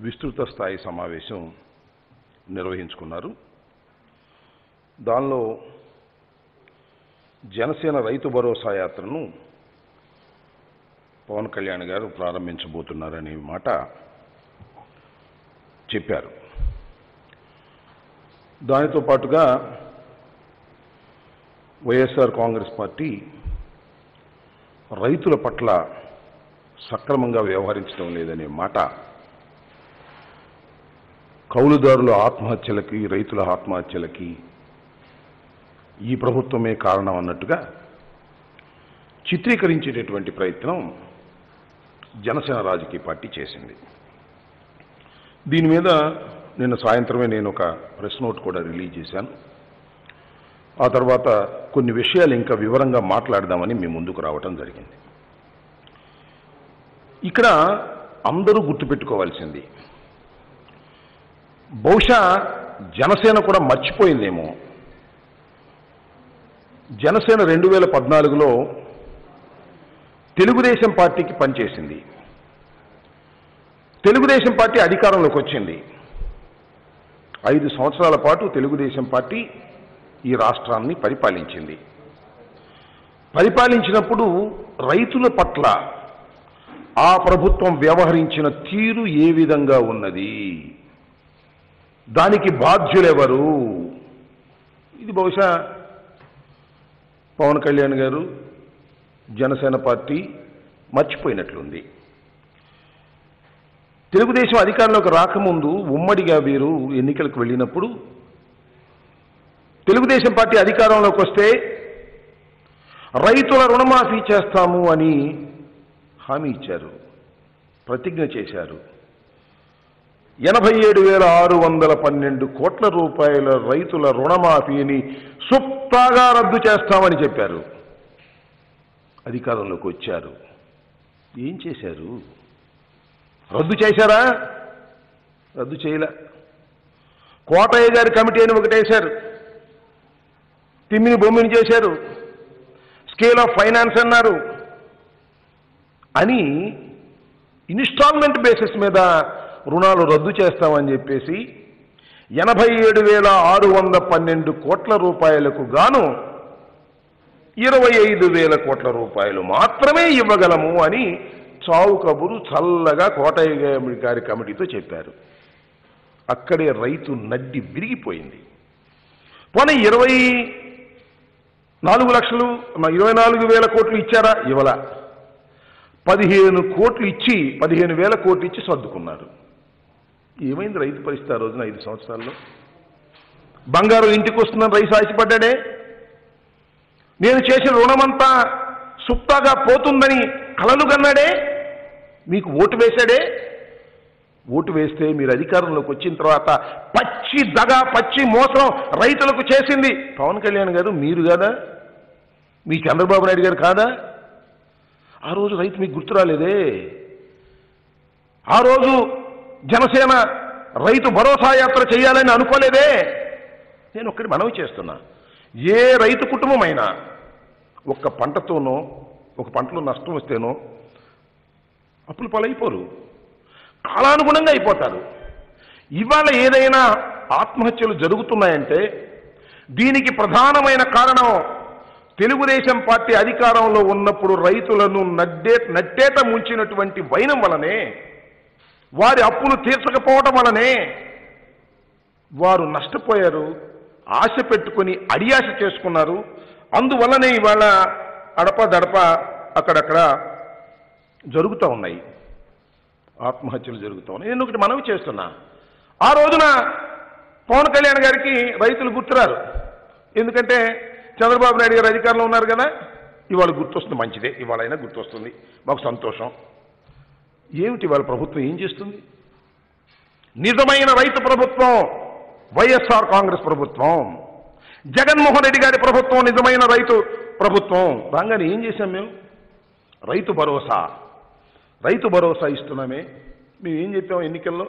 విస్తృత స్థాయి సమావేశం నిర్వహించుకున్నారు. దానిలో జనసేన రైతు భరోసా యాత్రను పవన్ కళ్యాణ్ గారు ప్రారంభించబోతున్నారనే మాట చెప్పారు. దానితో పాటుగా వైఎస్ఆర్ కాంగ్రెస్ పార్టీ రైతుల పట్ల సక్రమంగా వ్యవహరించడం లేదనే మాట కౌలుదారుల ఆత్మహత్యలకి రైతుల ఆత్మహత్యలకి ఈ ప్రభుత్వమే కారణం అన్నట్టుగా చిత్రీకరించేటటువంటి ప్రయత్నం జనసేన రాజకీయ పార్టీ చేసింది. దీని మీద నిన్న సాయంత్రమే నేను ఒక ప్రెస్ నోట్ కూడా రిలీజ్ చేశాను. ఆ తర్వాత కొన్ని విషయాలు ఇంకా వివరంగా మాట్లాడదామని మీ ముందుకు రావటం జరిగింది. ఇక్కడ అందరూ గుర్తుపెట్టుకోవాల్సింది బహుశా జనసేన కూడా మర్చిపోయిందేమో. జనసేన రెండు వేల పద్నాలుగులో తెలుగుదేశం పార్టీకి పనిచేసింది. తెలుగుదేశం పార్టీ అధికారంలోకి వచ్చింది. ఐదు సంవత్సరాల పాటు తెలుగుదేశం పార్టీ ఈ రాష్ట్రాన్ని పరిపాలించింది. పరిపాలించినప్పుడు రైతుల పట్ల ఆ ప్రభుత్వం వ్యవహరించిన తీరు ఏ విధంగా ఉన్నది? దానికి బాధ్యులెవరు? ఇది బహుశా పవన్ కళ్యాణ్ గారు జనసేన పార్టీ మర్చిపోయినట్లుంది. తెలుగుదేశం అధికారంలోకి రాకముందు ఉమ్మడిగా వీరు ఎన్నికలకు వెళ్ళినప్పుడు తెలుగుదేశం పార్టీ అధికారంలోకి వస్తే రైతుల రుణమాఫీ చేస్తాము అని హామీ ఇచ్చారు ప్రతిజ్ఞ చేశారు. ఎనభై ఏడు వేల ఆరు వందల పన్నెండు కోట్ల రూపాయల రైతుల రుణమాఫీని సుప్తాగా రద్దు చేస్తామని చెప్పారు. అధికారంలోకి వచ్చారు. ఏం చేశారు? రద్దు చేశారా? రద్దు చేయలే. కోటయ్య గారి కమిటీ అని ఒకటేశారు తిమ్మిని బొమ్మిని చేశారు. స్కేల్ ఆఫ్ ఫైనాన్స్ అన్నారు. అని ఇన్స్టాల్మెంట్ బేసిస్ మీద రుణాలు రద్దు చేస్తామని చెప్పేసి ఎనభై ఏడు వేల ఆరు వంద పన్నెండు కోట్ల రూపాయలకు గాను ఇరవై ఐదు వేల కోట్ల రూపాయలు మాత్రమే ఇవ్వగలము అని చావు కబురు చల్లగా కోటయ్య గారి కమిటీతో చెప్పారు. అక్కడే రైతు నడ్డి విరిగిపోయింది. పోనీ ఇరవై నాలుగు లక్షలు ఇరవై నాలుగు వేల కోట్లు ఇచ్చారా? ఇవ్వలా. పదిహేను కోట్లు ఇచ్చి పదిహేను వేల కోట్లు ఇచ్చి సర్దుకున్నారు. ఏమైంది రైతు పరిస్థితి ఆ రోజున ఐదు సంవత్సరాల్లో? బంగారు ఇంటికి వస్తుందని రైతు ఆశపడ్డాడే. నేను చేసిన రుణమంతా సుప్తాగా పోతుందని కలలు కన్నాడే. మీకు ఓటు వేశాడే. ఓటు వేస్తే మీరు అధికారంలోకి వచ్చిన తర్వాత పచ్చి దగ పచ్చి మోసం రైతులకు చేసింది. పవన్ కళ్యాణ్ గారు మీరు కాదా? మీ చంద్రబాబు నాయుడు గారు కాదా? ఆ రోజు రైతు మీకు గుర్తు రాలేదే. ఆ రోజు జనసేన రైతు భరోసా యాత్ర చేయాలని అనుకోలేదే. నేను ఒక్కటి మనవి చేస్తున్నా. ఏ రైతు కుటుంబమైనా ఒక్క పంటతోనో ఒక పంటలో నష్టం వస్తేనో అప్పులు పాలైపోరు. కాలానుగుణంగా అయిపోతారు. ఇవాళ ఏదైనా ఆత్మహత్యలు జరుగుతున్నాయంటే దీనికి ప్రధానమైన కారణం తెలుగుదేశం పార్టీ అధికారంలో ఉన్నప్పుడు రైతులను నడ్డే నట్టేట ముంచినటువంటి వైనం వలనే వారి అప్పులు తీర్చకపోవటం వలనే వారు నష్టపోయారు ఆశ పెట్టుకొని అడియాశ చేసుకున్నారు. అందువల్లనే ఇవాళ అడప దడప అక్కడక్కడ జరుగుతూ ఉన్నాయి. ఆత్మహత్యలు జరుగుతూ ఉన్నాయి. నేను ఒకటి మనవి చేస్తున్నా. ఆ రోజున పవన్ కళ్యాణ్ గారికి రైతులు గుర్తురారు. ఎందుకంటే చంద్రబాబు నాయుడు గారు అధికారంలో ఉన్నారు కదా ఇవాళ గుర్తొస్తుంది మంచిదే ఇవాళ అయినా గుర్తొస్తుంది. మాకు సంతోషం. ఏమిటి వాళ్ళ ప్రభుత్వం ఏం చేస్తుంది? నిజమైన రైతు ప్రభుత్వం వైఎస్ఆర్ కాంగ్రెస్ ప్రభుత్వం జగన్మోహన్ రెడ్డి గారి ప్రభుత్వం నిజమైన రైతు ప్రభుత్వం. రాగానే ఏం చేశాం మేము? రైతు భరోసా. రైతు భరోసా ఇస్తున్నామే. మేము ఏం చెప్పాం ఎన్నికల్లో?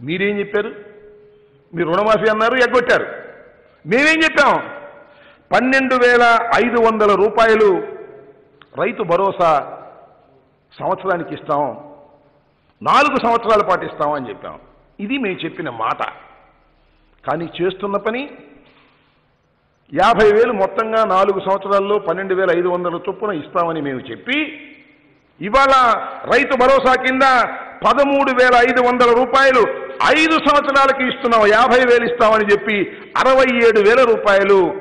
మీరేం చెప్పారు? మీరు రుణమాఫీ అన్నారు ఎగ్గొట్టారు. మేమేం చెప్పాం? పన్నెండు వేల ఐదు వందల రూపాయలు రైతు భరోసా సంవత్సరానికి ఇస్తాం. నాలుగు సంవత్సరాలు పాటిస్తామని చెప్పాం. ఇది మేము చెప్పిన మాట. కానీ చేస్తున్న పని యాభై వేలు మొత్తంగా నాలుగు సంవత్సరాల్లో పన్నెండు వేల ఐదు వందల చొప్పున ఇస్తామని మేము చెప్పి ఇవాళ రైతు భరోసా కింద పదమూడు వేల ఐదు వందల రూపాయలు ఐదు సంవత్సరాలకి ఇస్తున్నాం. యాభై వేలు ఇస్తామని చెప్పి అరవై ఏడు వేల రూపాయలు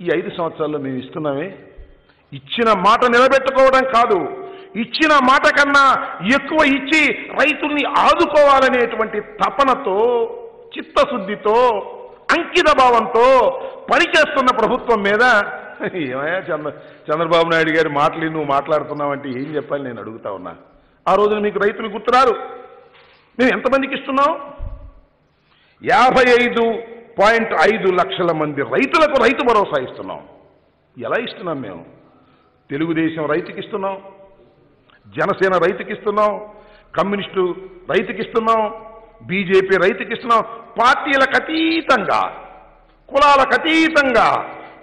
ఈ ఐదు సంవత్సరాల్లో మేము ఇస్తున్నామే. ఇచ్చిన మాట నిలబెట్టుకోవడం కాదు. ఇచ్చిన మాట కన్నా ఎక్కువ ఇచ్చి రైతుల్ని ఆదుకోవాలనేటువంటి తపనతో చిత్తశుద్ధితో అంకిత భావంతో పనిచేస్తున్న ప్రభుత్వం మీద ఏమయ్యా చంద్ర చంద్రబాబు నాయుడు గారి మాటలు నువ్వు మాట్లాడుతున్నావంటే ఏం చెప్పాలి నేను అడుగుతా ఉన్నా. ఆ రోజున మీకు రైతులు గుర్తురారు. మేము ఎంతమందికి ఇస్తున్నాం? యాభై ఐదు పాయింట్ ఐదు లక్షల మంది రైతులకు రైతు భరోసా ఇస్తున్నాం. ఎలా ఇస్తున్నాం మేము? తెలుగుదేశం రైతుకి ఇస్తున్నాం. జనసేన రైతుకి ఇస్తున్నాం కమ్యూనిస్టు రైతుకి ఇస్తున్నాం బీజేపీ రైతుకి ఇస్తున్నాం పార్టీలకు అతీతంగా కులాలకు అతీతంగా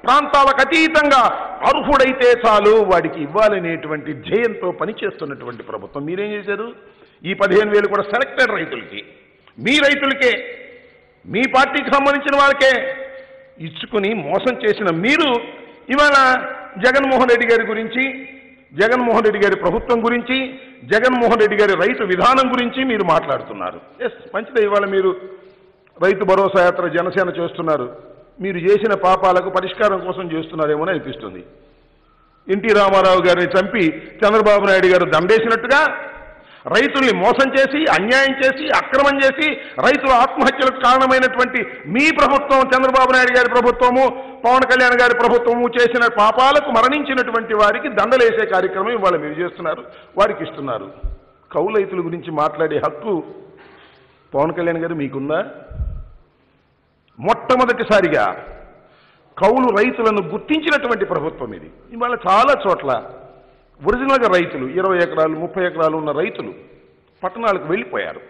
ప్రాంతాలకు అతీతంగా అర్హుడైతే చాలు వాడికి ఇవ్వాలనేటువంటి ధ్యేయంతో పనిచేస్తున్నటువంటి ప్రభుత్వం. మీరేం చేశారు? ఈ పదిహేను వేలు కూడా సెలెక్టెడ్ రైతులకి మీ రైతులకే మీ పార్టీకి సంబంధించిన వాళ్ళకే ఇచ్చుకుని మోసం చేసిన మీరు ఇవాళ జగన్మోహన్ రెడ్డి గారి గురించి జగన్మోహన్ రెడ్డి గారి ప్రభుత్వం గురించి జగన్మోహన్ రెడ్డి గారి రైతు విధానం గురించి మీరు మాట్లాడుతున్నారు. ఎస్ మంచిదే ఇవాళ మీరు రైతు భరోసా యాత్ర జనసేన చేస్తున్నారు. మీరు చేసిన పాపాలకు పరిష్కారం కోసం చేస్తున్నారేమో అనిపిస్తుంది. ఎన్టీ రామారావు గారిని చంపి చంద్రబాబు నాయుడు గారు దండేసినట్టుగా రైతుల్ని మోసం చేసి అన్యాయం చేసి అక్రమం చేసి రైతుల ఆత్మహత్యలకు కారణమైనటువంటి మీ ప్రభుత్వం చంద్రబాబు నాయుడు గారి ప్రభుత్వము పవన్ కళ్యాణ్ గారి ప్రభుత్వము చేసిన పాపాలకు మరణించినటువంటి వారికి దండలేసే కార్యక్రమం ఇవాళ మీరు చేస్తున్నారు వారికి ఇస్తున్నారు. కౌలు రైతుల గురించి మాట్లాడే హక్కు పవన్ కళ్యాణ్ గారు మీకుందా? మొట్టమొదటిసారిగా కౌలు రైతులను గుర్తించినటువంటి ప్రభుత్వం ఇది. ఇవాళ చాలా చోట్ల ఒరిజినల్గా రైతులు ఇరవై ఎకరాలు ముప్పై ఎకరాలు ఉన్న రైతులు పట్టణాలకు వెళ్ళిపోయారు.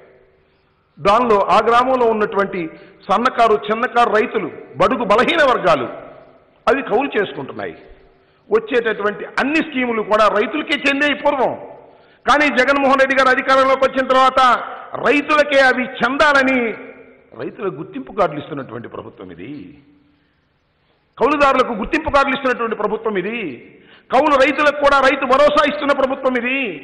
దానిలో ఆ గ్రామంలో ఉన్నటువంటి సన్నకారు చిన్నకారు రైతులు బడుగు బలహీన వర్గాలు అవి కౌలు చేసుకుంటున్నాయి. వచ్చేటటువంటి అన్ని స్కీములు కూడా రైతులకే చెందే పూర్వం. కానీ జగన్మోహన్ రెడ్డి గారు అధికారంలోకి వచ్చిన తర్వాత రైతులకే అవి చెందాలని రైతుల గుర్తింపు కార్డులు ఇస్తున్నటువంటి ప్రభుత్వం ఇది. కౌలుదారులకు గుర్తింపు కార్డులు ఇస్తున్నటువంటి ప్రభుత్వం ఇది. కౌలు రైతులకు కూడా రైతు భరోసా ఇస్తున్న ప్రభుత్వం ఇది.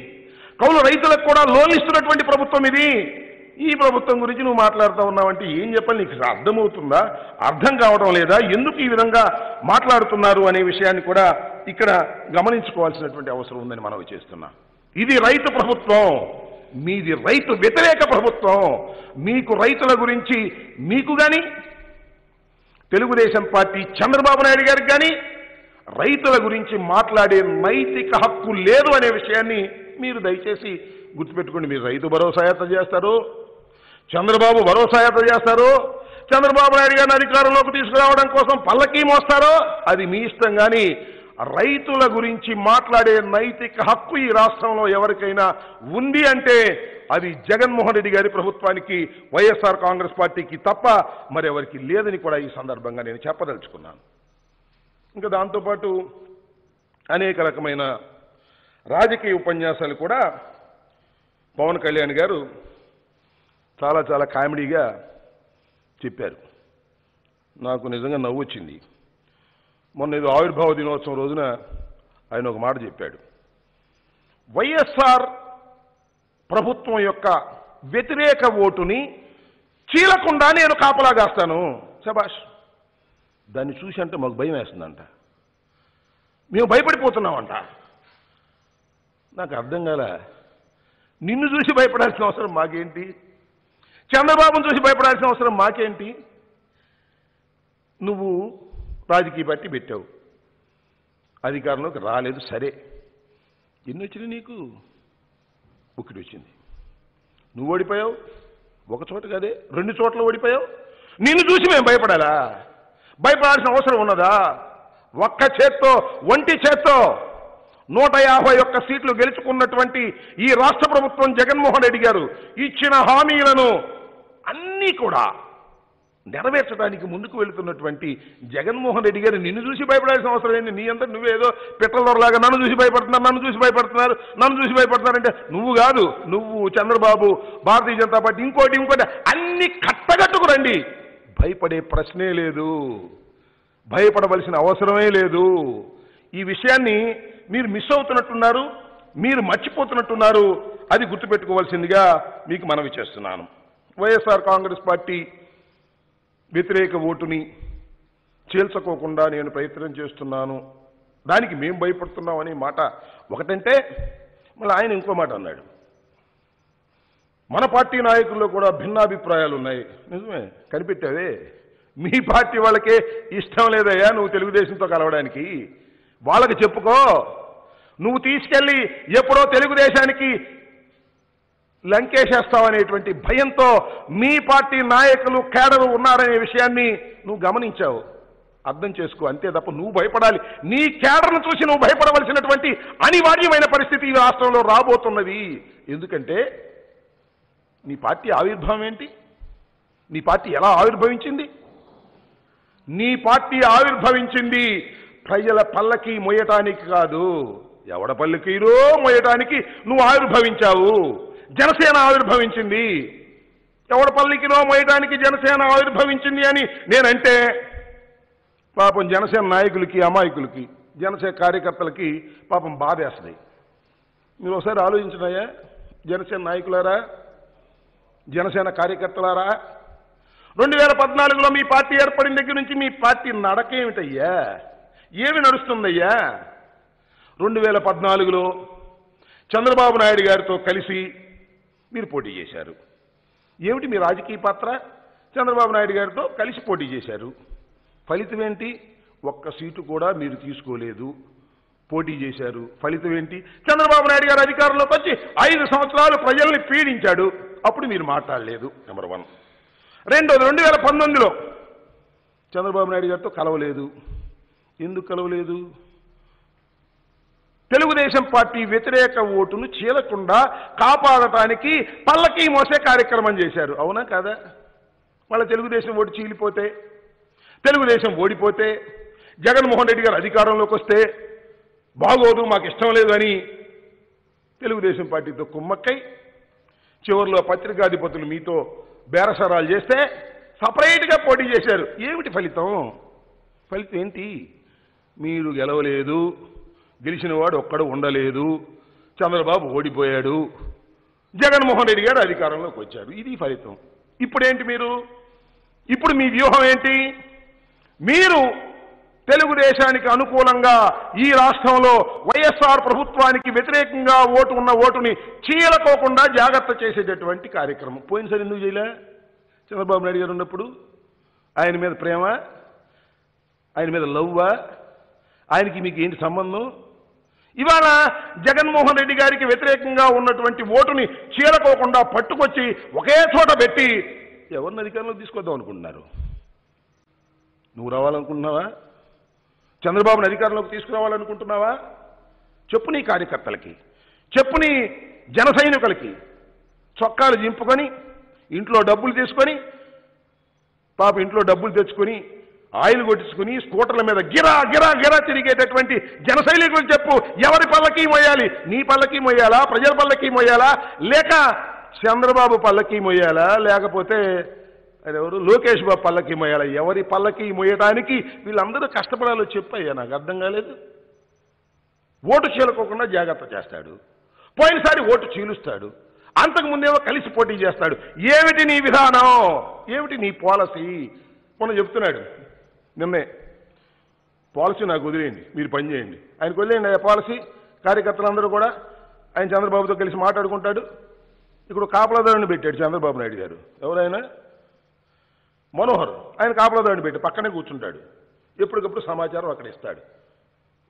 కౌలు రైతులకు కూడా లోన్లు ఇస్తున్నటువంటి ప్రభుత్వం ఇది. ఈ ప్రభుత్వం గురించి నువ్వు మాట్లాడుతూ ఉన్నావంటే ఏం చెప్పాలి? నీకు అర్థమవుతుందా? అర్థం కావడం లేదా? ఎందుకు ఈ విధంగా మాట్లాడుతున్నారు అనే విషయాన్ని కూడా ఇక్కడ గమనించుకోవాల్సినటువంటి అవసరం ఉందని మనవి చేస్తున్నా. ఇది రైతు ప్రభుత్వం. మీది రైతు వ్యతిరేక ప్రభుత్వం. మీకు రైతుల గురించి మీకు కానీ తెలుగుదేశం పార్టీ చంద్రబాబు నాయుడు గారికి కానీ రైతుల గురించి మాట్లాడే నైతిక హక్కు లేదు అనే విషయాన్ని మీరు దయచేసి గుర్తుపెట్టుకోండి. మీరు రైతు భరోసా యాత్ర చేస్తారు చంద్రబాబు భరోసా యాత్ర చేస్తారు చంద్రబాబు నాయుడు గారిని అధికారంలోకి తీసుకురావడం కోసం పల్లకీ మోస్తారో. అది మీ ఇష్టం కానీ రైతుల గురించి మాట్లాడే నైతిక హక్కు ఈ రాష్ట్రంలో ఎవరికైనా ఉంది అంటే అది జగన్మోహన్ రెడ్డి గారి ప్రభుత్వానికి వైఎస్ఆర్ కాంగ్రెస్ పార్టీకి తప్ప మరెవరికి లేదని కూడా ఈ సందర్భంగా నేను చెప్పదలుచుకున్నాను. ఇంకా దాంతోపాటు అనేక రకమైన రాజకీయ ఉపన్యాసాలు కూడా పవన్ కళ్యాణ్ గారు చాలా చాలా కామెడీగా చెప్పారు. నాకు నిజంగా నవ్వు వచ్చింది. మొన్న ఏదో ఆవిర్భావ దినోత్సవం రోజున ఆయన ఒక మాట చెప్పాడు. వైఎస్ఆర్ ప్రభుత్వం యొక్క వ్యతిరేక ఓటుని చీలకుండా నేను కాపలా కాస్తాను. శభాష్. దాన్ని చూసి అంటే మాకు భయం వేస్తుందంట. మేము భయపడిపోతున్నామంట. నాకు అర్థం కాల నిన్ను చూసి భయపడాల్సిన అవసరం మాకేంటి? చంద్రబాబును చూసి భయపడాల్సిన అవసరం మాకేంటి? నువ్వు రాజకీయ పార్టీ పెట్టావు. అధికారంలోకి రాలేదు సరే. ఎన్ని వచ్చినాయి నీకు? ఒకటి వచ్చింది. నువ్వు ఓడిపోయావు ఒక చోట కదే రెండు చోట్ల ఓడిపోయావు. నిన్ను చూసి మేము భయపడాలా? భయపడాల్సిన అవసరం ఉన్నదా? ఒక్క చేత్తో ఒంటి చేత్తో నూట యాభై ఒక్క సీట్లు గెలుచుకున్నటువంటి ఈ రాష్ట్ర ప్రభుత్వం జగన్మోహన్ రెడ్డి గారు ఇచ్చిన హామీలను అన్నీ కూడా నెరవేర్చడానికి ముందుకు వెళుతున్నటువంటి జగన్మోహన్ రెడ్డి గారు నిన్ను చూసి భయపడాల్సిన అవసరం ఏంటి నీ అంతా నువ్వేదో పిట్టలదొరలాగా నన్ను చూసి భయపడుతున్నారు నన్ను చూసి భయపడుతున్నారు నన్ను చూసి భయపడుతున్నారంటే నువ్వు కాదు నువ్వు చంద్రబాబు భారతీయ జనతా పార్టీ ఇంకోటి ఇంకోటి అన్ని కట్టగట్టుకు రండి. భయపడే ప్రశ్నే లేదు. భయపడవలసిన అవసరమే లేదు. ఈ విషయాన్ని మీరు మిస్ అవుతున్నట్టున్నారు మీరు మర్చిపోతున్నట్టున్నారు అది గుర్తుపెట్టుకోవాల్సిందిగా మీకు మనవి చేస్తున్నాను. వైఎస్ఆర్ కాంగ్రెస్ పార్టీ వ్యతిరేక ఓటుని చీల్చుకోకుండా నేను ప్రయత్నం చేస్తున్నాను. దానికి మేము భయపడుతున్నామనే మాట ఒకటంటే మళ్ళీ ఆయన ఇంకో మాట అన్నాడు. మన పార్టీ నాయకుల్లో కూడా భిన్నాభిప్రాయాలు ఉన్నాయి నిజమే. కనిపెట్టావే? మీ పార్టీ వాళ్ళకే ఇష్టం లేదయ్యా నువ్వు తెలుగుదేశంతో కలవడానికి. వాళ్ళకి చెప్పుకో. నువ్వు తీసుకెళ్ళి ఎప్పుడో తెలుగుదేశానికి లంకేసేస్తావనేటువంటి భయంతో మీ పార్టీ నాయకులు కేడరు ఉన్నారనే విషయాన్ని నువ్వు గమనించావు. అర్థం చేసుకో. అంతే తప్ప నువ్వు భయపడాలి. నీ కేడర్ను చూసి నువ్వు భయపడవలసినటువంటి అనివార్యమైన పరిస్థితి ఈ రాష్ట్రంలో రాబోతున్నది. ఎందుకంటే నీ పార్టీ ఆవిర్భావం ఏంటి? నీ పార్టీ ఎలా ఆవిర్భవించింది? నీ పార్టీ ఆవిర్భవించింది ప్రజల పల్లకి మొయ్యటానికి కాదు. ఎవడ పల్లకీరో మొయ్యటానికి నువ్వు ఆవిర్భవించావు. జనసేన ఆవిర్భవించింది. ఎవడ పల్లికినో మొయ్యటానికి జనసేన ఆవిర్భవించింది అని నేనంటే పాపం జనసేన నాయకులకి అమాయకులకి జనసేన కార్యకర్తలకి పాపం బాధేస్తుంది. మీరు ఒకసారి ఆలోచించినాయా జనసేన నాయకులారా జనసేన కార్యకర్తలారా రెండు వేల పద్నాలుగులో మీ పార్టీ ఏర్పడిన దగ్గర నుంచి మీ పార్టీ నడకేమిటయ్యా? ఏమి నడుస్తుందయ్యా? రెండు వేల పద్నాలుగులో చంద్రబాబు నాయుడు గారితో కలిసి మీరు పోటీ చేశారు. ఏమిటి మీ రాజకీయ పాత్ర? చంద్రబాబు నాయుడు గారితో కలిసి పోటీ చేశారు. ఫలితం ఏంటి? ఒక్క సీటు కూడా మీరు తీసుకోలేదు. పోటీ చేశారు. ఫలితం ఏంటి? చంద్రబాబు నాయుడు గారు అధికారంలోకి వచ్చి ఐదు సంవత్సరాలు ప్రజల్ని పీడించాడు. అప్పుడు మీరు మాట్లాడలేదు. నెంబర్ వన్ రెండోది రెండు వేల పంతొమ్మిదిలో చంద్రబాబు నాయుడు గారితో కలవలేదు. ఎందుకు కలవలేదు? తెలుగుదేశం పార్టీ వ్యతిరేక ఓటును చీలకుండా కాపాడటానికి పల్లకి మోసే కార్యక్రమం చేశారు. అవునా కాదా? వాళ్ళ తెలుగుదేశం ఓటు చీలిపోతే తెలుగుదేశం ఓడిపోతే జగన్మోహన్ రెడ్డి గారు అధికారంలోకి వస్తే బాగోదు మాకు ఇష్టం లేదు అని తెలుగుదేశం పార్టీతో కుమ్మక్కై చివరిలో పత్రికాధిపతులు మీతో బేరసరాలు చేస్తే సపరేట్గా పోటీ చేశారు. ఏమిటి ఫలితం? ఫలితం ఏంటి? మీరు గెలవలేదు గెలిచిన వాడు ఒక్కడు ఉండలేదు చంద్రబాబు ఓడిపోయాడు జగన్మోహన్ రెడ్డి గారు అధికారంలోకి వచ్చారు. ఇది ఫలితం. ఇప్పుడేంటి మీరు? ఇప్పుడు మీ వ్యూహం ఏంటి? మీరు తెలుగుదేశానికి అనుకూలంగా ఈ రాష్ట్రంలో వైఎస్ఆర్ ప్రభుత్వానికి వ్యతిరేకంగా ఓటు ఉన్న ఓటుని చీలకోకుండా జాగ్రత్త చేసేటటువంటి కార్యక్రమం. పోయినసారి ఎందుకు చేయలే? చంద్రబాబు నాయుడు గారు ఉన్నప్పుడు ఆయన మీద ప్రేమ ఆయన మీద లవ్వా ఆయనకి మీకు ఏంటి సంబంధం? ఇవాళ జగన్మోహన్ రెడ్డి గారికి వ్యతిరేకంగా ఉన్నటువంటి ఓటుని చీలకోకుండా పట్టుకొచ్చి ఒకే చోట పెట్టి ఎవరిని అధికారంలోకి తీసుకొద్దాం అనుకుంటున్నారు? నువ్వు రావాలనుకుంటున్నావా? చంద్రబాబుని అధికారంలోకి తీసుకురావాలనుకుంటున్నావా? చెప్పు నీ కార్యకర్తలకి. చెప్పు నీ జన సైనికులకి. చొక్కాలు జింపుకొని ఇంట్లో డబ్బులు తీసుకొని పాప ఇంట్లో డబ్బులు తెచ్చుకొని ఆయిల్ కొట్టించుకుని స్కూటర్ల మీద గిరా గిరా గిరా తిరిగేటటువంటి జన చెప్పు. ఎవరి పల్లకి మొయ్యాలి? నీ పల్లకి మొయ్యాలా? ప్రజల పల్లకి మొయ్యాలా? లేక చంద్రబాబు పల్లకి మొయ్యాలా? లేకపోతే అది ఎవరు లోకేష్ బాబు పల్లకి మొయ్యాలా ఎవరి పల్లకి మొయ్యడానికి వీళ్ళందరూ కష్టపడాలో చెప్పయ్యా నాకు అర్థం కాలేదు. ఓటు చీలకోకుండా జాగ్రత్త చేస్తాడు. పోయినసారి ఓటు చీలుస్తాడు. అంతకు ముందేమో కలిసి పోటీ చేస్తాడు. ఏమిటి నీ విధానం? ఏమిటి నీ పాలసీ? మనం చెప్తున్నాడు. నిన్నే. పాలసీ నాకు వదిలేయండి. మీరు పని చేయండి. ఆయనకు వదిలేయండి ఆ పాలసీ. కార్యకర్తలందరూ కూడా ఆయన చంద్రబాబుతో కలిసి మాట్లాడుకుంటాడు. ఇప్పుడు కాపలాదారుని పెట్టాడు చంద్రబాబు నాయుడు గారు. ఎవరైనా మనోహర్ ఆయన కాపలాదాన్ని పెట్టి పక్కనే కూర్చుంటాడు. ఎప్పటికప్పుడు సమాచారం అక్కడ ఇస్తాడు.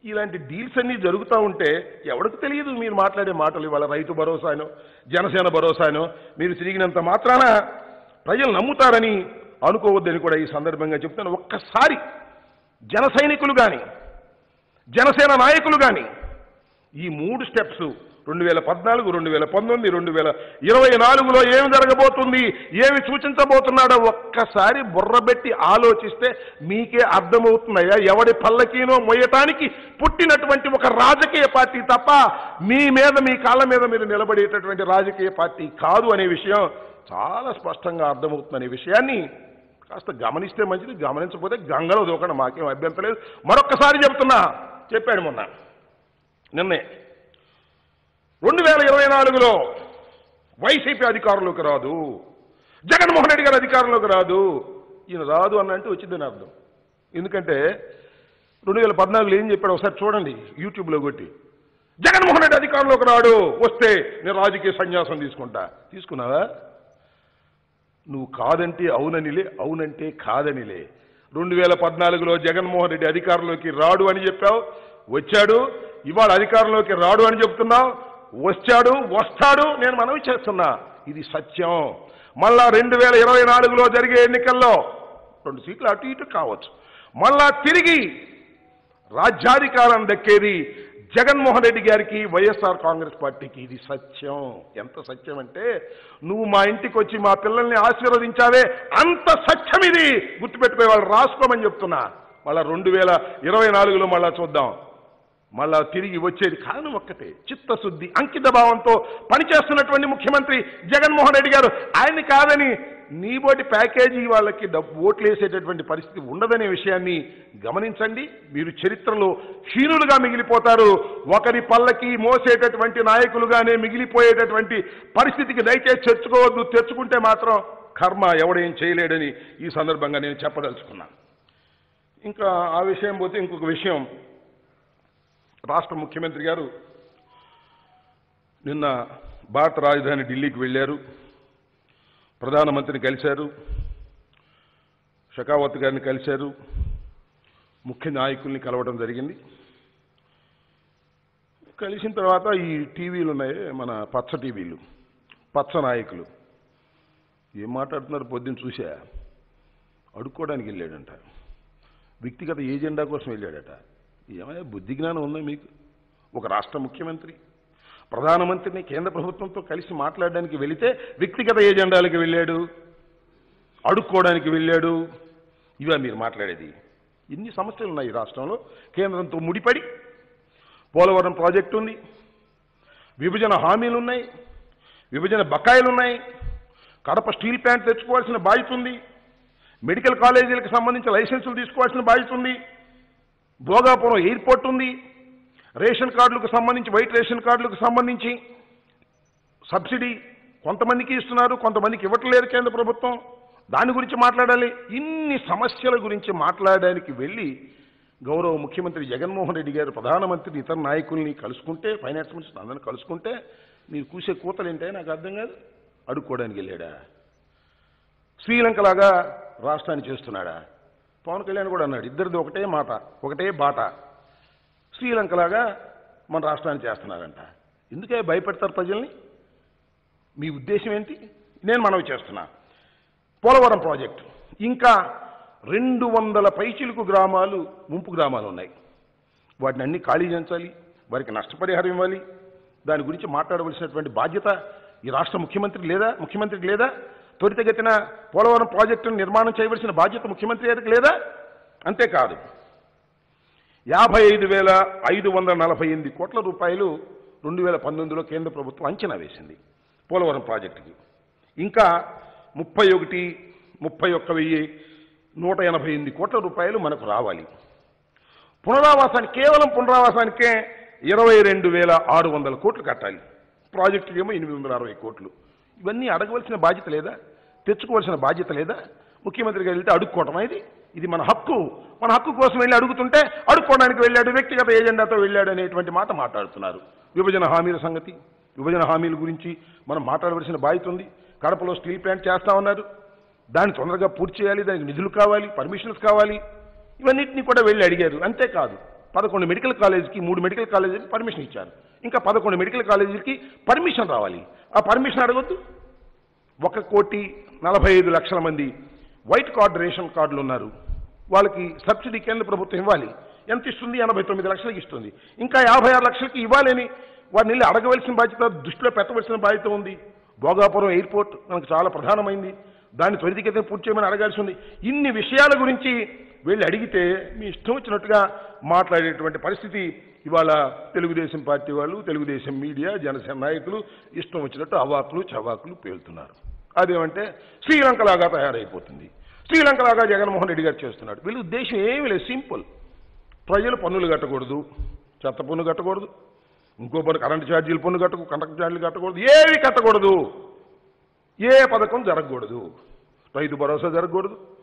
ఇలాంటి డీల్స్ అన్నీ జరుగుతూ ఉంటే ఎవరికి తెలియదు మీరు మాట్లాడే మాటలు ఇవాళ రైతు భరోసానో జనసేన భరోసానో మీరు తిరిగినంత మాత్రాన ప్రజలు నమ్ముతారని అనుకోవద్దని కూడా ఈ సందర్భంగా చెప్తాను ఒక్కసారి జన సైనికులు కానీ జనసేన నాయకులు కానీ ఈ మూడు స్టెప్స్ రెండు వేల పద్నాలుగు రెండు వేల పంతొమ్మిది రెండు వేల ఇరవై నాలుగులో ఏమి జరగబోతుంది? ఏమి సూచించబోతున్నాడో ఒక్కసారి బుర్రబెట్టి ఆలోచిస్తే మీకే అర్థమవుతున్నాయా ఎవడి పల్లకీనో మొయ్యటానికి పుట్టినటువంటి ఒక రాజకీయ పార్టీ తప్ప మీ మీద మీ కాళ్ళ మీద మీరు నిలబడేటటువంటి రాజకీయ పార్టీ కాదు అనే విషయం చాలా స్పష్టంగా అర్థమవుతుందనే విషయాన్ని కాస్త గమనిస్తే మంచిది. గమనించకపోతే గంగలో దూకండి మాకేం అభ్యంతరం లేదు. మరొక్కసారి చెప్తున్నా చెప్పాడు మొన్న నిన్నే. రెండు వేల ఇరవై నాలుగులో వైసీపీ అధికారంలోకి రాదు. జగన్మోహన్ రెడ్డి గారు అధికారంలోకి రాదు. ఈయన రాదు అన్నంటే వచ్చిందని అర్థం. ఎందుకంటే రెండు వేల పద్నాలుగులో ఏం చెప్పాడు ఒకసారి చూడండి యూట్యూబ్లో కొట్టి. జగన్మోహన్ రెడ్డి అధికారంలోకి రాడు వస్తే నేను రాజకీయ సన్యాసం తీసుకుంటా. తీసుకున్నావా? నువ్వు కాదంటే అవుననిలే అవునంటే కాదనిలే. రెండు వేల పద్నాలుగులో జగన్మోహన్ రెడ్డి అధికారంలోకి రాడు అని చెప్పావు. వచ్చాడు ఇవాళ అధికారంలోకి రాడు అని చెప్తున్నావు. వచ్చాడు వస్తాడు నేను మనవి చేస్తున్నా. ఇది సత్యం. మళ్ళా రెండు వేల ఇరవై నాలుగులో జరిగే ఎన్నికల్లో రెండు సీట్లు అటు ఇటు కావచ్చు. మళ్ళా తిరిగి రాజ్యాధికారం దక్కేది జగన్మోహన్ రెడ్డి గారికి వైఎస్ఆర్ కాంగ్రెస్ పార్టీకి. ఇది సత్యం. ఎంత సత్యం అంటే నువ్వు మా ఇంటికి వచ్చి మా పిల్లల్ని ఆశీర్వదించావే అంత సత్యం ఇది. గుర్తుపెట్టుకునే వాళ్ళు రాసుకోమని చెప్తున్నా. మళ్ళా రెండు వేల ఇరవై నాలుగులో మళ్ళా చూద్దాం. మళ్ళా తిరిగి వచ్చేది కారణం ఒక్కటే. చిత్తశుద్ధి అంకిత భావంతో పనిచేస్తున్నటువంటి ముఖ్యమంత్రి జగన్మోహన్ రెడ్డి గారు. ఆయన్ని కాదని నీబోటి ప్యాకేజీ వాళ్ళకి డబ్బు ఓట్లు వేసేటటువంటి పరిస్థితి ఉండదనే విషయాన్ని గమనించండి. మీరు చరిత్రలో క్షీణులుగా మిగిలిపోతారు. ఒకరి పల్లకి మోసేటటువంటి నాయకులుగానే మిగిలిపోయేటటువంటి పరిస్థితికి దయచేసి తెచ్చుకోవద్దు. తెచ్చుకుంటే మాత్రం కర్మ ఎవడేం చేయలేడని ఈ సందర్భంగా నేను చెప్పదలుచుకున్నాను. ఇంకా ఆ విషయం పోతే ఇంకొక విషయం. రాష్ట్ర ముఖ్యమంత్రి గారు నిన్న భారత రాజధాని ఢిల్లీకి వెళ్ళారు. ప్రధానమంత్రిని కలిశారు. షకావత్ గారిని కలిశారు. ముఖ్య నాయకుల్ని కలవడం జరిగింది. కలిసిన తర్వాత ఈ టీవీలు ఉన్నాయి మన పచ్చ టీవీలు పచ్చ నాయకులు. ఏం మాట్లాడుతున్నారు పొద్దున్న చూసా అడుక్కోవడానికి వెళ్ళాడంట. వ్యక్తిగత ఏజెండా కోసం వెళ్ళాడట. ఏమైనా బుద్ధి జ్ఞానం ఉందా మీకు? ఒక రాష్ట్ర ముఖ్యమంత్రి ప్రధానమంత్రిని కేంద్ర ప్రభుత్వంతో కలిసి మాట్లాడడానికి వెళితే వ్యక్తిగత ఏజెండాలకు వెళ్ళాడు అడుక్కోవడానికి వెళ్ళాడు. ఇవే మీరు మాట్లాడేది ఇన్ని సమస్యలు ఉన్నాయి ఈ రాష్ట్రంలో. కేంద్రంతో ముడిపడి పోలవరం ప్రాజెక్టు ఉంది విభజన హామీలు ఉన్నాయి విభజన బకాయిలు ఉన్నాయి కడప స్టీల్ ప్లాంట్ తెచ్చుకోవాల్సిన బాధ్యత ఉంది మెడికల్ కాలేజీలకు సంబంధించిన లైసెన్సులు తీసుకోవాల్సిన బాధ్యత ఉంది. భోగాపురం ఎయిర్పోర్ట్ ఉంది. రేషన్ కార్డులకు సంబంధించి వైట్ రేషన్ కార్డులకు సంబంధించి సబ్సిడీ కొంతమందికి ఇస్తున్నారు కొంతమందికి ఇవ్వట్లేదు కేంద్ర ప్రభుత్వం. దాని గురించి మాట్లాడాలి. ఇన్ని సమస్యల గురించి మాట్లాడడానికి వెళ్ళి గౌరవ ముఖ్యమంత్రి జగన్మోహన్ రెడ్డి గారు ప్రధానమంత్రిని ఇతర నాయకుల్ని కలుసుకుంటే ఫైనాన్స్ మినిస్టర్ అందరిని కలుసుకుంటే మీరు కూసే కూతలు ఏంటో? నాకు అర్థం కాదు. అడుక్కోవడానికి వెళ్ళాడా? శ్రీలంకలాగా రాష్ట్రాన్ని చేస్తున్నాడా? పవన్ కళ్యాణ్ కూడా అన్నాడు ఇద్దరిది ఒకటే మాట ఒకటే బాట. శ్రీలంకలాగా మన రాష్ట్రాన్ని చేస్తున్నారంట. ఎందుకే భయపెడతారు ప్రజల్ని? మీ ఉద్దేశం ఏంటి? నేను మనవి చేస్తున్నా. పోలవరం ప్రాజెక్టు. ఇంకా రెండు వందల పైచిలుకు గ్రామాలు ముంపు గ్రామాలు ఉన్నాయి. వాటిని అన్ని ఖాళీ చేయించాలి వారికి నష్టపరిహారం ఇవ్వాలి. దాని గురించి మాట్లాడవలసినటువంటి బాధ్యత ఈ రాష్ట్ర ముఖ్యమంత్రి లేదా ముఖ్యమంత్రికి లేదా? త్వరితగతిన పోలవరం ప్రాజెక్టును నిర్మాణం చేయవలసిన బాధ్యత ముఖ్యమంత్రి గారికి లేదా? అంతేకాదు. యాభై ఐదు వేల ఐదు వందల నలభై ఎనిమిది కోట్ల రూపాయలు రెండు వేల పంతొమ్మిదిలో కేంద్ర ప్రభుత్వం అంచనా వేసింది పోలవరం ప్రాజెక్టుకి. ఇంకా ముప్పై ఒకటి ముప్పై ఒక్క వెయ్యి నూట ఎనభై ఎనిమిది కోట్ల రూపాయలు మనకు రావాలి. పునరావాసానికి కేవలం పునరావాసానికే ఇరవై రెండు వేల ఆరు వందల కోట్లు కట్టాలి. ప్రాజెక్టుకేమో ఎనిమిది వందల అరవై కోట్లు. ఇవన్నీ అడగవలసిన బాధ్యత లేదా? తెచ్చుకోవాల్సిన బాధ్యత లేదా? ముఖ్యమంత్రి గారు వెళ్తే అడుక్కోవటం ఇది? ఇది మన హక్కు. మన హక్కు కోసం వెళ్ళి అడుగుతుంటే అడుక్కోవడానికి వెళ్ళాడు వ్యక్తిగత ఏజెండాతో వెళ్ళాడు అనేటువంటి మాట మాట్లాడుతున్నారు. విభజన హామీల సంగతి. విభజన హామీల గురించి మనం మాట్లాడవలసిన బాధ్యత ఉంది. కడపలో స్టీల్ ప్లాంట్ చేస్తా ఉన్నారు. దాన్ని తొందరగా పూర్తి చేయాలి. దానికి నిధులు కావాలి పర్మిషన్స్ కావాలి. ఇవన్నిటిని కూడా వెళ్ళి అడిగారు. అంతేకాదు పదకొండు మెడికల్ కాలేజీకి మూడు మెడికల్ కాలేజీకి పర్మిషన్ ఇచ్చారు. ఇంకా పదకొండు మెడికల్ కాలేజీలకి పర్మిషన్ రావాలి. ఆ పర్మిషన్ అడగొద్దు. ఒక కోటి నలభై ఐదు లక్షల మంది వైట్ కార్డు రేషన్ కార్డులు ఉన్నారు. వాళ్ళకి సబ్సిడీ కేంద్ర ప్రభుత్వం ఇవ్వాలి. ఎంత ఇస్తుంది? ఎనభై తొమ్మిది లక్షలకి ఇస్తుంది. ఇంకా యాభై ఆరు లక్షలకి ఇవ్వాలని వారిని వెళ్ళి అడగవలసిన బాధ్యత దృష్టిలో పెట్టవలసిన బాధ్యత ఉంది. భోగాపురం ఎయిర్పోర్ట్ మనకు చాలా ప్రధానమైంది. దాన్ని త్వరితగతిన పూర్తి చేయమని అడగాల్సి ఉంది. ఇన్ని విషయాల గురించి వెళ్ళి అడిగితే మీ ఇష్టం వచ్చినట్టుగా మాట్లాడేటువంటి పరిస్థితి ఇవాళ తెలుగుదేశం పార్టీ వాళ్ళు తెలుగుదేశం మీడియా జనసేన నాయకులు ఇష్టం వచ్చినట్టు అవాకులు చవాకులు పేలుతున్నారు. అదేమంటే శ్రీలంకలాగా తయారైపోతుంది. శ్రీలంకలాగా జగన్మోహన్ రెడ్డి గారు చేస్తున్నాడు. వీళ్ళ ఉద్దేశం ఏమీ లేదు. సింపుల్. ప్రజలు పన్నులు కట్టకూడదు చెత్త పన్ను కట్టకూడదు ఇంకో పన్ను కరెంటు ఛార్జీలు పన్ను కట్టకు కండక్టర్ ఛార్జీలు కట్టకూడదు ఏవి కట్టకూడదు. ఏ పథకం జరగకూడదు. రైతు భరోసా జరగకూడదు.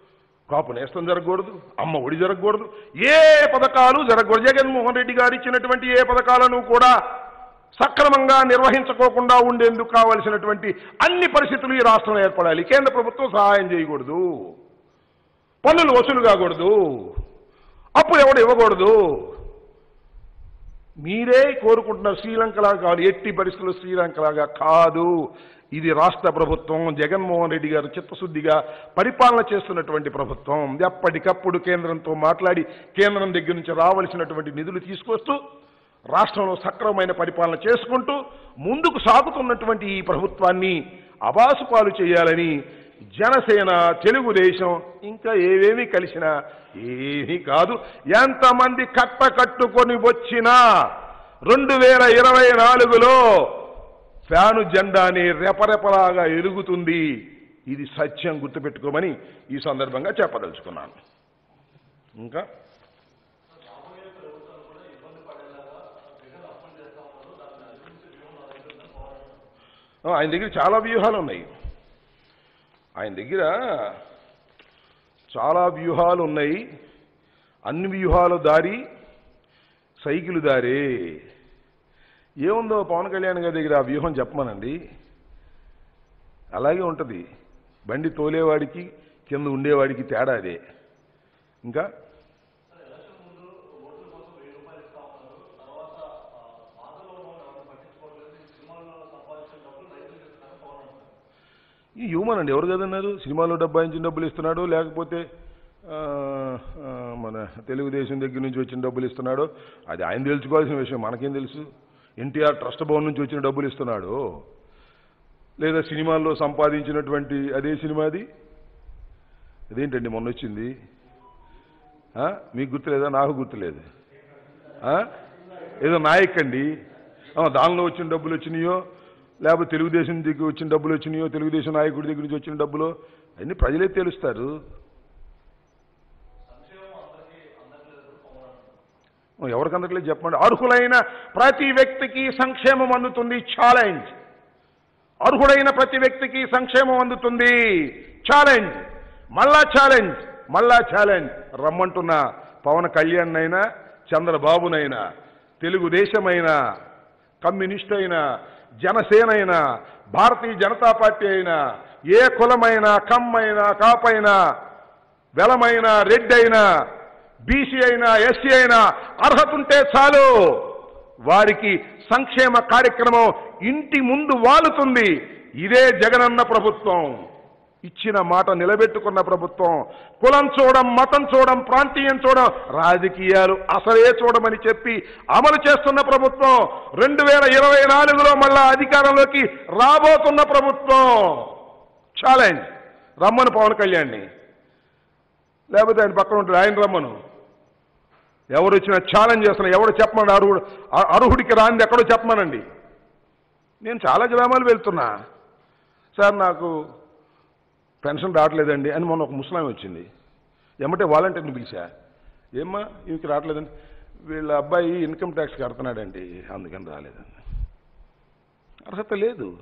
కాపు నేస్తం జరగకూడదు అమ్మ ఒడి జరగకూడదు ఏ పథకాలు జరగకూడదు. జగన్మోహన్ రెడ్డి గారు ఇచ్చినటువంటి ఏ పథకాలను కూడా సక్రమంగా నిర్వహించుకోకుండా ఉండేందుకు కావలసినటువంటి అన్ని పరిస్థితులు ఈ రాష్ట్రంలో ఏర్పడాలి. కేంద్ర ప్రభుత్వం సహాయం చేయకూడదు. పన్నులు వసూలు కాకూడదు. అప్పులు ఎవడు ఇవ్వకూడదు. మీరే కోరుకుంటున్నారు శ్రీలంకలాగా కాదు ఎట్టి పరిస్థితులు శ్రీలంకలాగా కాదు. ఇది రాష్ట్ర ప్రభుత్వం జగన్మోహన్ రెడ్డి గారు చిత్తశుద్ధిగా పరిపాలన చేస్తున్నటువంటి ప్రభుత్వం. ఎప్పటికప్పుడు కేంద్రంతో మాట్లాడి కేంద్రం దగ్గర నుంచి రావలసినటువంటి నిధులు తీసుకొస్తూ రాష్ట్రంలో సక్రమమైన పరిపాలన చేసుకుంటూ ముందుకు సాగుతున్నటువంటి ఈ ప్రభుత్వాన్ని అబాసుపాలు చేయాలని జనసేన తెలుగుదేశం ఇంకా ఏవేమి కలిసినా ఏమీ కాదు. ఎంతమంది కట్ట కట్టుకొని వచ్చినా రెండు వేల ఇరవై నాలుగులో ఫ్యాను జెండాని రెపరెపలాగా ఎరుగుతుంది ఇది సత్యం గుర్తుపెట్టుకోమని ఈ సందర్భంగా చెప్పదలుచుకున్నాను. ఇంకా? ఆయన దగ్గర చాలా వ్యూహాలు ఉన్నాయి. ఆయన దగ్గర చాలా వ్యూహాలు ఉన్నాయి. అన్ని వ్యూహాలు దారి సైకిల్ దారి. ఏముందో పవన్ కళ్యాణ్ గారి దగ్గర ఆ వ్యూహం చెప్పమనండి. అలాగే ఉంటుంది. బండి తోలేవాడికి కింద ఉండేవాడికి తేడా అదే. ఇంకా? ఈ హ్యూమన్ అండి ఎవరు కదన్నారు? సినిమాలో డబ్బాయించిన డబ్బులు ఇస్తున్నాడు లేకపోతే మన తెలుగుదేశం దగ్గర నుంచి వచ్చిన డబ్బులు ఇస్తున్నాడు అది ఆయన తెలుసుకోవాల్సిన విషయం మనకేం తెలుసు? ఎన్టీఆర్ ట్రస్ట్ భవన్ నుంచి వచ్చిన డబ్బులు ఇస్తున్నాడు. లేదా సినిమాల్లో సంపాదించినటువంటి అదే సినిమాది అదేంటండి మొన్న వచ్చింది? మీకు గుర్తులేదా? నాకు గుర్తులేదు. ఏదో నాయక్ అండి. దానిలో వచ్చిన డబ్బులు వచ్చినాయో? లేకపోతే తెలుగుదేశం దగ్గర వచ్చిన డబ్బులు వచ్చినాయో? తెలుగుదేశం నాయకుడి దగ్గర నుంచి వచ్చిన డబ్బులు? అన్నీ ప్రజలే తెలుస్తారు. ఓ, చెప్పండి అర్హులైన ప్రతి వ్యక్తికి సంక్షేమం అందుతుంది. ఛాలెంజ్ అర్హుడైన ప్రతి వ్యక్తికి సంక్షేమం అందుతుంది. ఛాలెంజ్ మళ్ళా ఛాలెంజ్ మళ్ళా ఛాలెంజ్ రమ్మంటున్న పవన్ కళ్యాణ్ అయినా చంద్రబాబునైనా తెలుగుదేశమైనా కమ్యూనిస్ట్ అయినా జనసేన అయినా భారతీయ జనతా పార్టీ అయినా ఏ కులమైనా కమ్మైనా కాపైనా వెలమైనా రెడ్డి అయినా బీసీ అయినా ఎస్సీ అయినా అర్హత ఉంటే చాలు. వారికి సంక్షేమ కార్యక్రమం ఇంటి ముందు వాలుతుంది. ఇదే జగనన్న ప్రభుత్వం. ఇచ్చిన మాట నిలబెట్టుకున్న ప్రభుత్వం. కులం చూడం మతం చూడం ప్రాంతీయం చూడం రాజకీయాలు అసలే చూడమని చెప్పి అమలు చేస్తున్న ప్రభుత్వం. రెండు వేల ఇరవై నాలుగులో మళ్ళా అధికారంలోకి రాబోతున్న ప్రభుత్వం. ఛాలెంజ్ రమ్మను పవన్ కళ్యాణ్ని. లేకపోతే ఆయన పక్కన ఉంటాడు ఆయన రమ్మను. ఎవరు వచ్చినా ఛాలెంజ్ చేస్తున్నా ఎవడు చెప్పమని అర్హుడు అర్హుడికి రాంది ఎక్కడో చెప్పమనండి. నేను చాలా గ్రామాలు వెళ్తున్నా. సార్ నాకు పెన్షన్ రావట్లేదండి అని మొన్న ఒక ముస్లాం వచ్చింది. ఎమ్మటే వాలంటీర్ని పిలిచా. ఏమ్మా ఈమెకి రావట్లేదండి. వీళ్ళ అబ్బాయి ఇన్కమ్ ట్యాక్స్ కడుతున్నాడండి అందుకని రాలేదండి. అర్హత లేదు.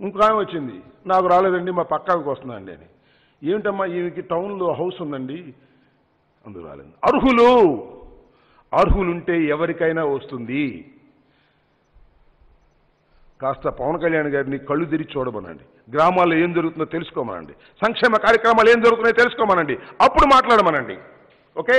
ఇంకో ఆమె వచ్చింది. నాకు రాలేదండి మా పక్కాకి వస్తుందండి అని. ఏమిటమ్మా ఈమెకి టౌన్లో హౌస్ ఉందండి. అందుకు రాలేదు అర్హులు! అర్హులుంటే ఎవరికైనా వస్తుంది. కాస్త పవన్ కళ్యాణ్ గారిని కళ్ళు తెరిచి చూడమనండి. గ్రామాల్లో ఏం జరుగుతుందో తెలుసుకోమనండి. సంక్షేమ కార్యక్రమాలు ఏం జరుగుతున్నాయో తెలుసుకోమనండి. అప్పుడు మాట్లాడమనండి. ఓకే?